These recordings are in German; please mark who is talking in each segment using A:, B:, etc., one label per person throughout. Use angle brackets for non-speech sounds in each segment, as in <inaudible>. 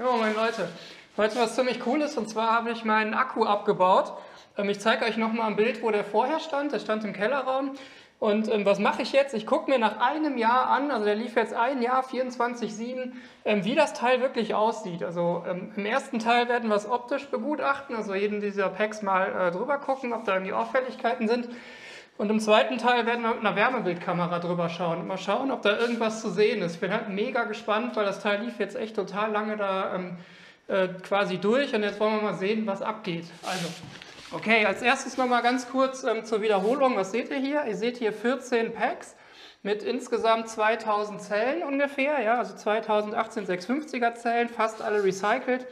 A: Jo, meine Leute, heute was ziemlich cooles und zwar habe ich meinen Akku abgebaut. Ähm, ich zeige euch nochmal ein Bild, wo der vorher stand. Der stand im Kellerraum. Und ähm, was mache ich jetzt? Ich gucke mir nach einem Jahr an, also der lief jetzt ein Jahr, 24-7, ähm, wie das Teil wirklich aussieht. Also ähm, im ersten Teil werden wir es optisch begutachten, also jeden dieser Packs mal äh, drüber gucken, ob da irgendwie Auffälligkeiten sind. Und im zweiten Teil werden wir mit einer Wärmebildkamera drüber schauen und mal schauen, ob da irgendwas zu sehen ist. Ich bin halt mega gespannt, weil das Teil lief jetzt echt total lange da ähm, äh, quasi durch und jetzt wollen wir mal sehen, was abgeht. Also, okay, als erstes nochmal ganz kurz ähm, zur Wiederholung. Was seht ihr hier? Ihr seht hier 14 Packs mit insgesamt 2000 Zellen ungefähr, ja, also 2018 650er Zellen, fast alle recycelt.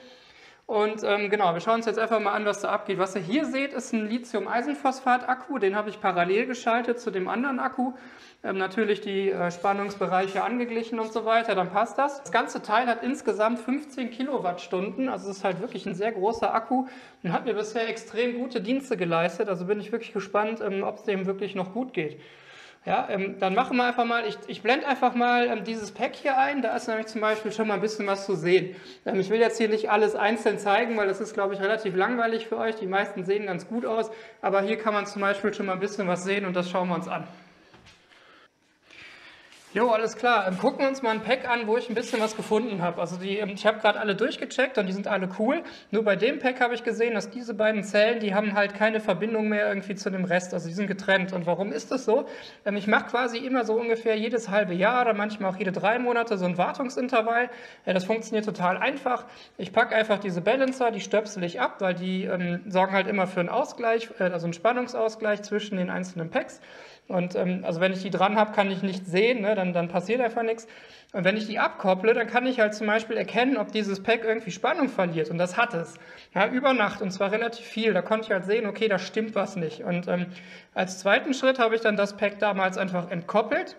A: Und ähm, genau, wir schauen uns jetzt einfach mal an, was da abgeht. Was ihr hier seht, ist ein Lithium-Eisenphosphat-Akku. Den habe ich parallel geschaltet zu dem anderen Akku. Ähm, natürlich die äh, Spannungsbereiche angeglichen und so weiter, dann passt das. Das ganze Teil hat insgesamt 15 Kilowattstunden, also es ist halt wirklich ein sehr großer Akku und hat mir bisher extrem gute Dienste geleistet. Also bin ich wirklich gespannt, ähm, ob es dem wirklich noch gut geht. Ja, ähm, dann machen wir einfach mal, ich, ich blende einfach mal ähm, dieses Pack hier ein, da ist nämlich zum Beispiel schon mal ein bisschen was zu sehen. Ähm, ich will jetzt hier nicht alles einzeln zeigen, weil das ist, glaube ich, relativ langweilig für euch. Die meisten sehen ganz gut aus, aber hier kann man zum Beispiel schon mal ein bisschen was sehen und das schauen wir uns an. Jo, alles klar. Ähm, gucken wir uns mal ein Pack an, wo ich ein bisschen was gefunden habe. Also die, ähm, ich habe gerade alle durchgecheckt und die sind alle cool. Nur bei dem Pack habe ich gesehen, dass diese beiden Zellen, die haben halt keine Verbindung mehr irgendwie zu dem Rest. Also die sind getrennt. Und warum ist das so? Ähm, ich mache quasi immer so ungefähr jedes halbe Jahr oder manchmal auch jede drei Monate so ein Wartungsintervall. Das funktioniert total einfach. Ich packe einfach diese Balancer, die stöpsel ich ab, weil die ähm, sorgen halt immer für einen Ausgleich, äh, also einen Spannungsausgleich zwischen den einzelnen Packs. Und ähm, also wenn ich die dran habe, kann ich nichts sehen, ne? dann, dann passiert einfach nichts. Und wenn ich die abkopple, dann kann ich halt zum Beispiel erkennen, ob dieses Pack irgendwie Spannung verliert. Und das hat es. Ja, über Nacht und zwar relativ viel. Da konnte ich halt sehen, okay, da stimmt was nicht. Und ähm, als zweiten Schritt habe ich dann das Pack damals einfach entkoppelt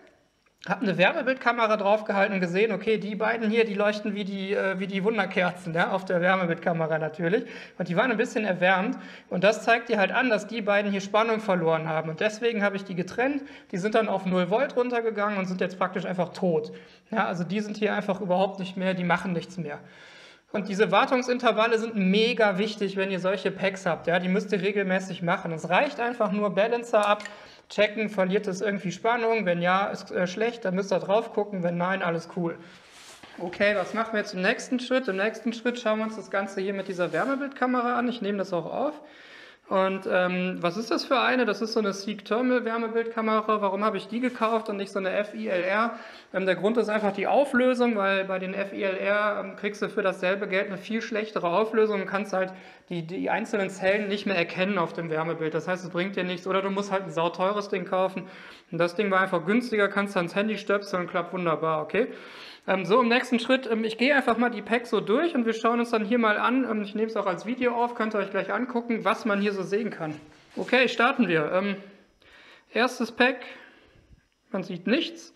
A: habe eine Wärmebildkamera draufgehalten und gesehen, okay, die beiden hier, die leuchten wie die, äh, wie die Wunderkerzen, ja, auf der Wärmebildkamera natürlich. Und die waren ein bisschen erwärmt. Und das zeigt dir halt an, dass die beiden hier Spannung verloren haben. Und deswegen habe ich die getrennt. Die sind dann auf 0 Volt runtergegangen und sind jetzt praktisch einfach tot. Ja, also die sind hier einfach überhaupt nicht mehr, die machen nichts mehr. Und diese Wartungsintervalle sind mega wichtig, wenn ihr solche Packs habt. Ja, die müsst ihr regelmäßig machen. Es reicht einfach nur Balancer ab, checken, verliert es irgendwie Spannung? Wenn ja, ist äh, schlecht, dann müsst ihr drauf gucken. Wenn nein, alles cool. Okay, was machen wir jetzt im nächsten Schritt? Im nächsten Schritt schauen wir uns das Ganze hier mit dieser Wärmebildkamera an. Ich nehme das auch auf. Und ähm, was ist das für eine? Das ist so eine Seek Thermal Wärmebildkamera. Warum habe ich die gekauft und nicht so eine FILR? Ähm, der Grund ist einfach die Auflösung, weil bei den FILR ähm, kriegst du für dasselbe Geld eine viel schlechtere Auflösung und kannst halt die, die einzelnen Zellen nicht mehr erkennen auf dem Wärmebild. Das heißt, es bringt dir nichts. Oder du musst halt ein sauteures Ding kaufen. Und das Ding war einfach günstiger, kannst du ans Handy stöpseln klappt wunderbar, okay? Ähm, so, im nächsten Schritt, ähm, ich gehe einfach mal die Packs so durch und wir schauen uns dann hier mal an, ähm, ich nehme es auch als Video auf, könnt ihr euch gleich angucken, was man hier so sehen kann. Okay, starten wir. erstes Pack, man sieht nichts.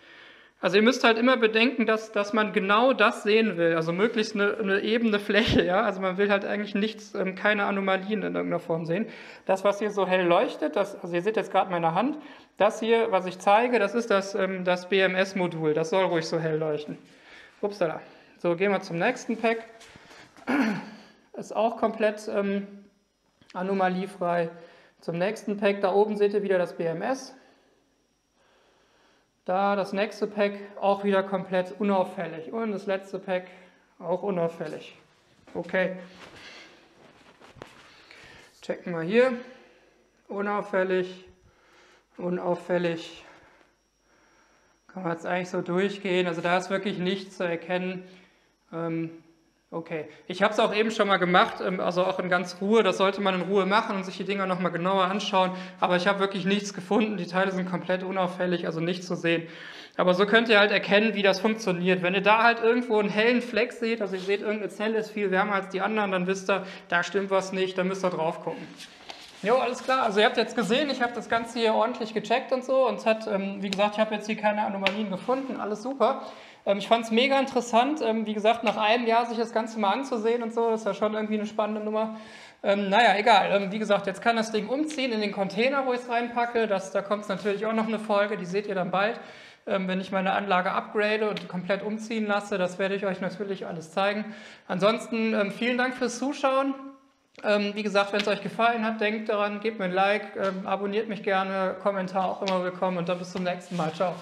A: Also ihr müsst halt immer bedenken, dass, dass man genau das sehen will, also möglichst eine, eine ebene Fläche, ja. Also man will halt eigentlich nichts, keine Anomalien in irgendeiner Form sehen. Das, was hier so hell leuchtet, das, also ihr seht jetzt gerade meine Hand, das hier, was ich zeige, das ist das, das BMS-Modul, das soll ruhig so hell leuchten. Upsala. So, gehen wir zum nächsten Pack. <clears throat> Ist auch komplett ähm, anomaliefrei. Zum nächsten Pack, da oben seht ihr wieder das BMS. Da das nächste Pack auch wieder komplett unauffällig. Und das letzte Pack auch unauffällig. Okay. Checken wir hier. Unauffällig, unauffällig, kann man jetzt eigentlich so durchgehen. Also da ist wirklich nichts zu erkennen. Ähm, okay, ich habe es auch eben schon mal gemacht, ähm, also auch in ganz Ruhe. Das sollte man in Ruhe machen und sich die Dinger nochmal genauer anschauen. Aber ich habe wirklich nichts gefunden. Die Teile sind komplett unauffällig, also nichts zu sehen. Aber so könnt ihr halt erkennen, wie das funktioniert. Wenn ihr da halt irgendwo einen hellen Fleck seht, also ihr seht, irgendeine Zelle ist viel wärmer als die anderen, dann wisst ihr, da stimmt was nicht, dann müsst ihr drauf gucken. Jo, alles klar. Also ihr habt jetzt gesehen, ich habe das Ganze hier ordentlich gecheckt und so. Und es hat, ähm, wie gesagt, ich habe jetzt hier keine Anomalien gefunden. Alles super. Ähm, ich fand es mega interessant, ähm, wie gesagt, nach einem Jahr sich das Ganze mal anzusehen und so. Das ist ja schon irgendwie eine spannende Nummer. Ähm, naja, egal. Ähm, wie gesagt, jetzt kann das Ding umziehen in den Container, wo ich es reinpacke. Das, da kommt natürlich auch noch eine Folge, die seht ihr dann bald. ähm, wenn ich meine Anlage upgrade und komplett umziehen lasse. Das werde ich euch natürlich alles zeigen. Ansonsten ähm, vielen Dank fürs Zuschauen. Ähm, wie gesagt, wenn es euch gefallen hat, denkt daran, gebt mir ein Like, ähm, abonniert mich gerne, Kommentar auch immer willkommen und dann bis zum nächsten Mal. Ciao.